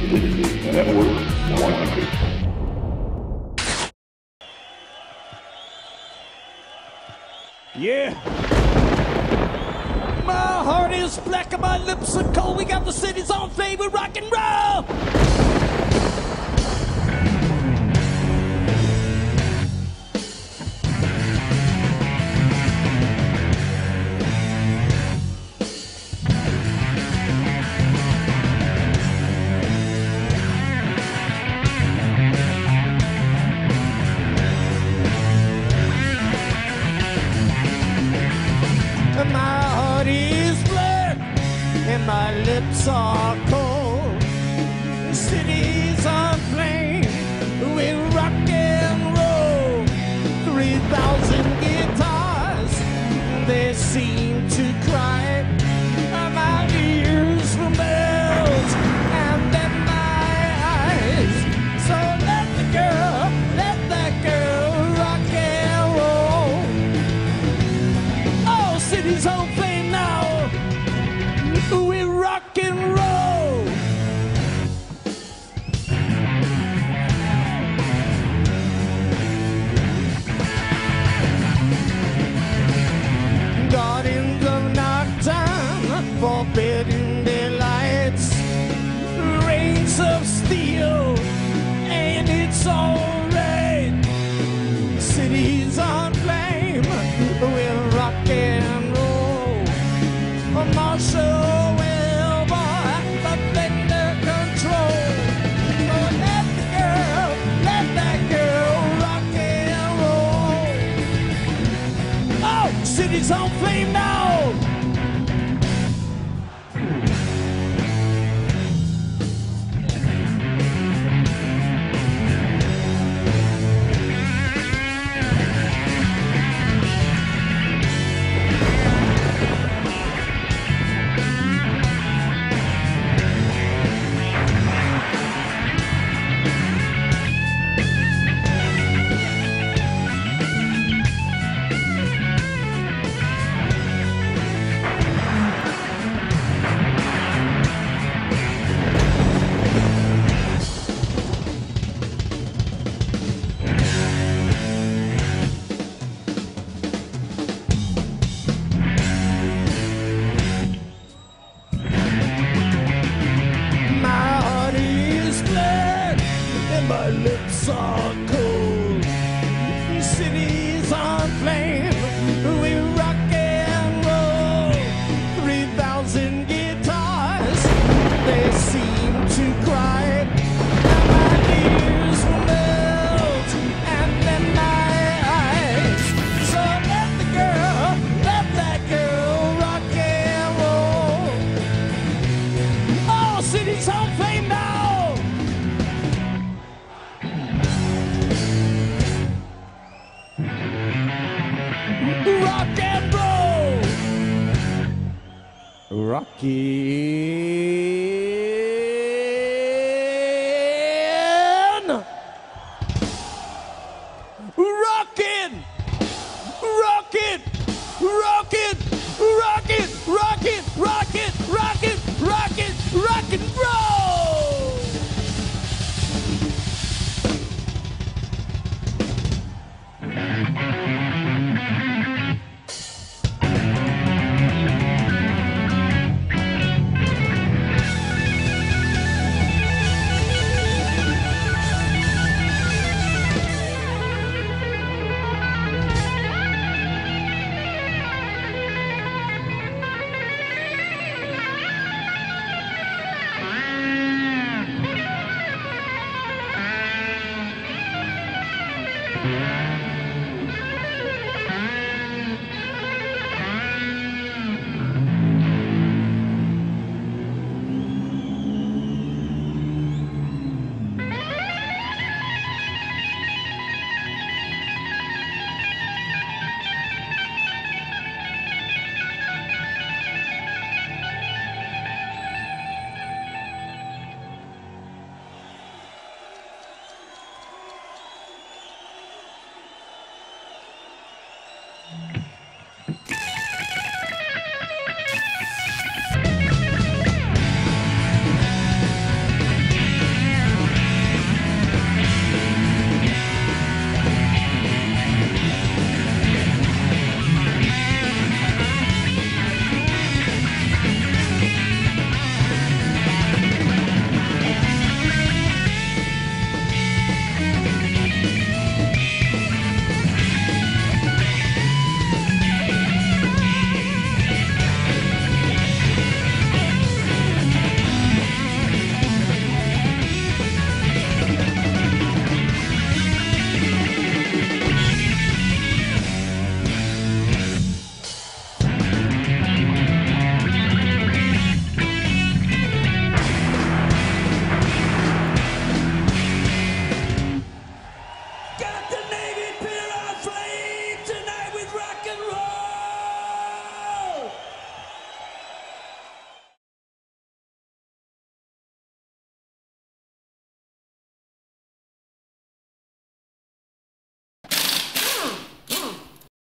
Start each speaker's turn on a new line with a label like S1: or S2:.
S1: Network 100.
S2: Yeah. My heart is black and my lips are cold. We got the cities on flame. We rock and roll. lips are on fame now. Rocky.